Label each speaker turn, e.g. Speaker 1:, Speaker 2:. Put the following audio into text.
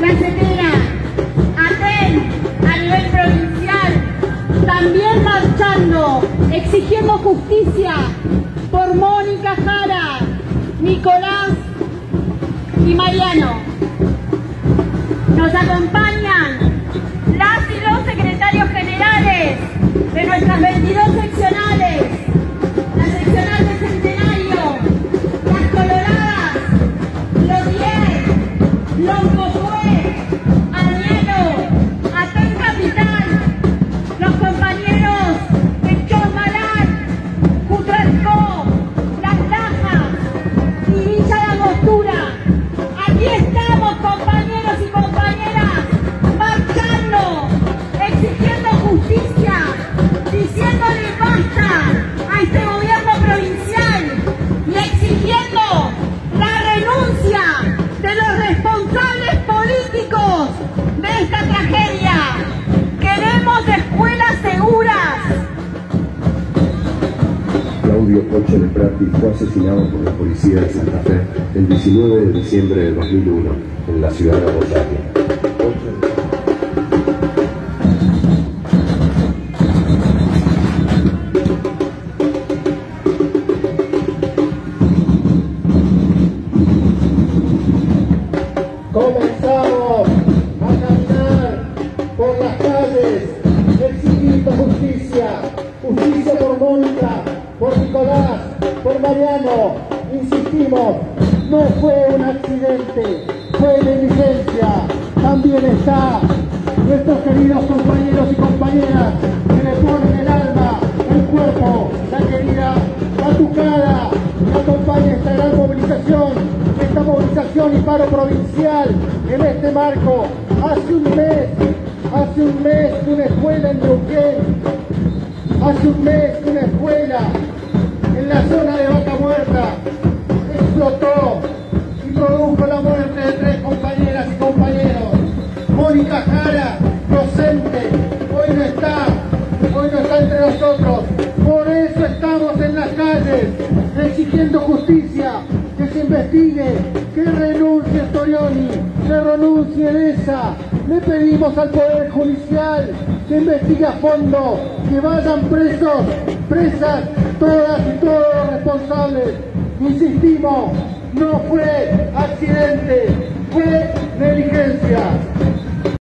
Speaker 1: Gacetera, ATEN, a nivel provincial, también marchando, exigiendo justicia por Mónica Jara, Nicolás y Mariano. Nos acompañan
Speaker 2: Claudio Coche de Prati fue asesinado por la policía de Santa Fe el 19 de diciembre de 2001 en la ciudad de Rosario.
Speaker 3: Insistimos, no fue un accidente, fue negligencia. También está nuestros queridos compañeros y compañeras que le ponen el alma, el cuerpo, la querida Batucada, que acompaña esta gran movilización, esta movilización y paro provincial en este marco. Hace un mes, hace un mes una escuela en Neuquén, hace un mes una escuela en la zona explotó y produjo la muerte de tres compañeras y compañeros. Mónica Jara, docente, hoy no está, hoy no está entre nosotros. Por eso estamos en las calles exigiendo justicia, que se investigue, que renuncie Storioni, que renuncie esa. Le pedimos al Poder Judicial que investigue a fondo, que vayan presos, presas, todas y todos los responsables. Insistimos, no fue accidente, fue negligencia.